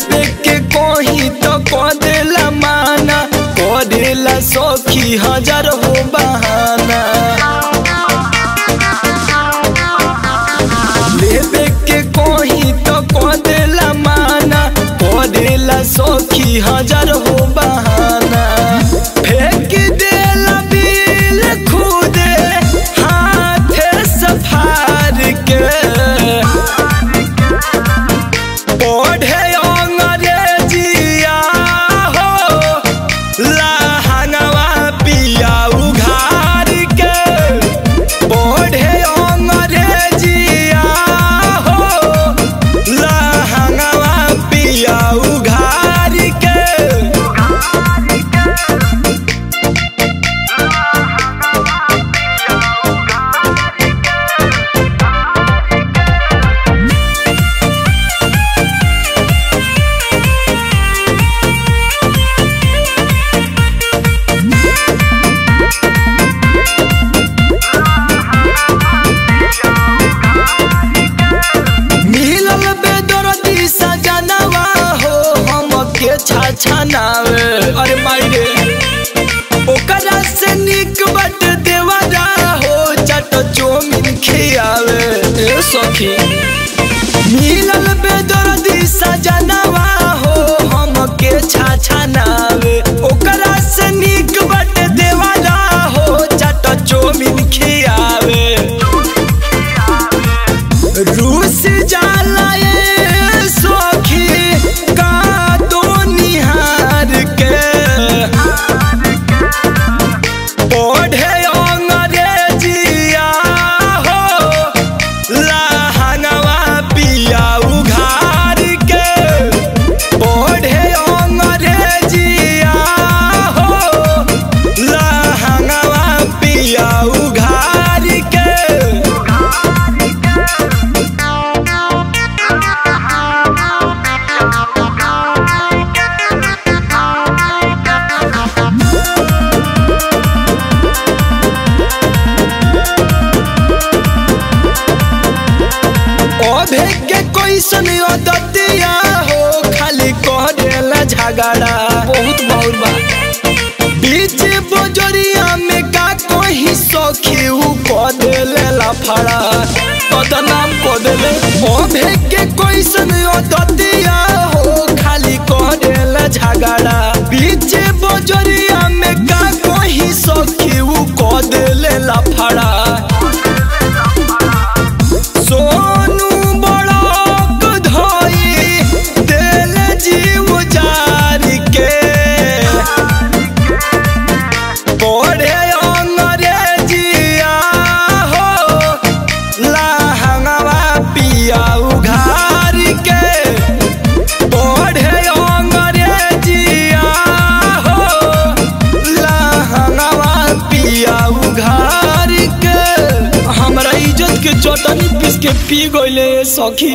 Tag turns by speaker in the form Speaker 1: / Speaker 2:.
Speaker 1: देख के कोही तो को देला माना हज़ार हो बहाना। ले माना सखी हज़ार हो बहाना। छछनावे अरे मायरे। ओकरा से निक बट देवरा हो चट चोमिन खियावे। ए सखी। अभे के कैसन दतिया हो। खाली कह देला झगड़ा। बहुत बहुत बा। बीच बोजरिया में का कोई सखी उ कह देले लफड़ा। बदनाम कह देले। अभे के कैसन दतिया हो। खाली कह देला झगड़ा। बीच बोजरिया के चटनी पीस के पी गईले सखी।